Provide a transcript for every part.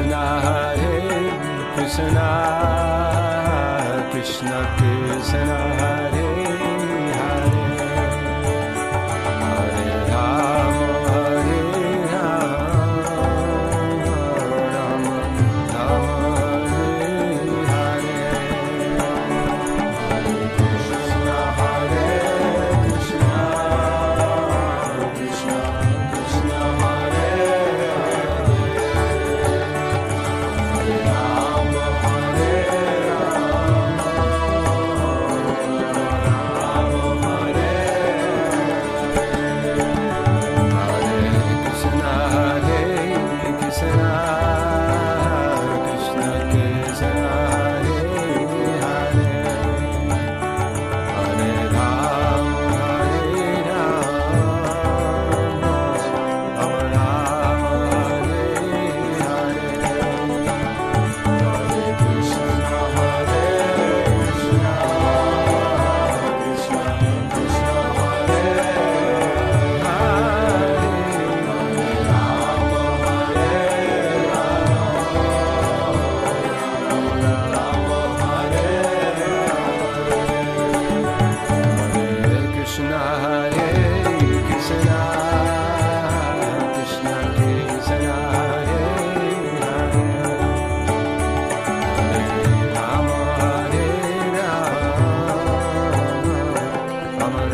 कृष्ण कृष्ण कृष्ण के वृष्ण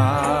Rama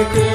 like